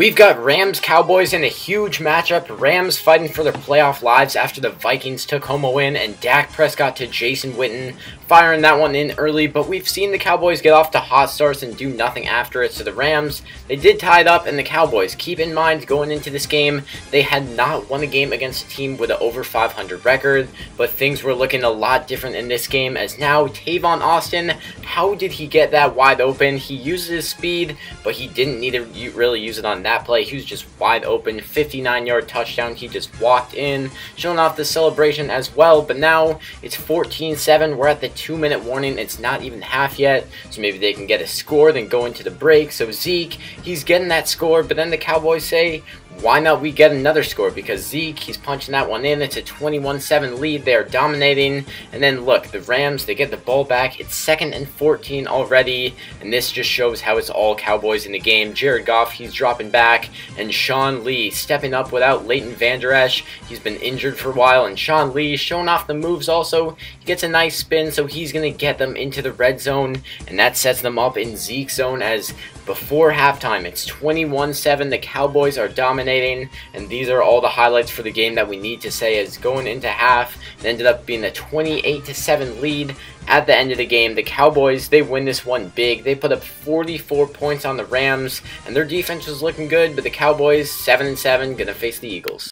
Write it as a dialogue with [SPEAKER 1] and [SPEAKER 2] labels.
[SPEAKER 1] We've got Rams Cowboys in a huge matchup. Rams fighting for their playoff lives after the Vikings took home a win, and Dak Prescott to Jason Witten, firing that one in early. But we've seen the Cowboys get off to hot starts and do nothing after it. So the Rams, they did tie it up, and the Cowboys, keep in mind going into this game, they had not won a game against a team with an over 500 record. But things were looking a lot different in this game, as now Tavon Austin, how did he get that wide open? He uses his speed, but he didn't need to really use it on that that play. He was just wide open, 59-yard touchdown. He just walked in, showing off the celebration as well. But now it's 14-7. We're at the two-minute warning. It's not even half yet, so maybe they can get a score, then go into the break. So Zeke, he's getting that score, but then the Cowboys say, why not we get another score? Because Zeke, he's punching that one in. It's a 21-7 lead. They're dominating. And then look, the Rams, they get the ball back. It's second and 14 already. And this just shows how it's all Cowboys in the game. Jared Goff, he's dropping back. And Sean Lee stepping up without Leighton Vander Esch. He's been injured for a while. And Sean Lee showing off the moves also. He gets a nice spin, so he's going to get them into the red zone. And that sets them up in Zeke's zone as before halftime. It's 21-7. The Cowboys are dominating, and these are all the highlights for the game that we need to say is going into half. It ended up being a 28-7 lead at the end of the game. The Cowboys, they win this one big. They put up 44 points on the Rams, and their defense was looking good, but the Cowboys, 7-7, going to face the Eagles.